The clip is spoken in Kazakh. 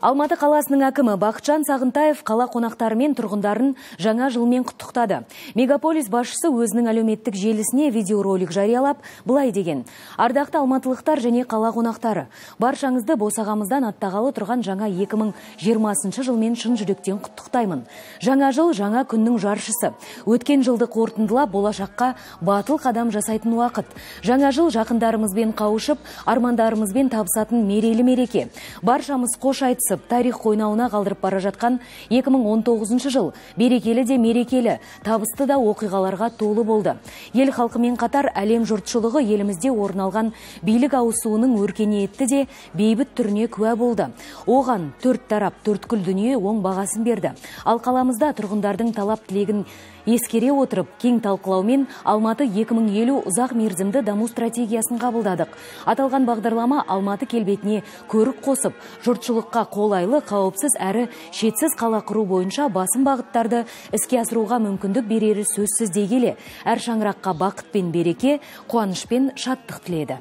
Алматы қаласының әкімі Бақытжан Сағынтаев қала қонақтары мен тұрғындарын жаңа жылмен құттықтады. Мегаполис басшысы өзінің әлеуметтік желісіне видеоролик жариялап, былай деген. Ардақты алматылықтар және қала қонақтары, баршаңызды босағамыздан аттағалы тұрған жаңа 2020 жылмен шын жүректен құттықтаймын. Жаңа жыл жаңа күннің жаршысы. Өткен жылды қорытындылап, болашаққа батыл қадам жасайтын уақыт. Жаңа жыл жақындарымызбен қауышып, армандарымызбен табысатын мерейлі мереке. Баршамыз қош айтысып, тарих қойнауына қалдырып бара жатқан 2019 жыл берекелі де мерекелі, табысты да оқиғаларға толы болды. Ел халқымен қатар әлем жұртшылығы елімізде орын алған билік ауысуының өркениетті де бейбіт түріне куә болды. Оған төрт тарап, төрткүл дүние оң бағасын берді. Ал қаламызда тұрғындардың талап тілегін ескере отырып, кең талқылаумен Алматы 2050 ұзақ мерзімді даму стратегиясын қабылдадық. Аталған бағдарлама Алматы келбетіне көрік қосып, жұртшылыққа қолайлы, қауіпсіз әрі шетсіз қала құру бойынша басым бағыттарды іске асыруға мүмкіндік берері сөзсіз дей келе, әр шаңыраққа бақыт пен береке, қуаныш пен шаттық тіледі.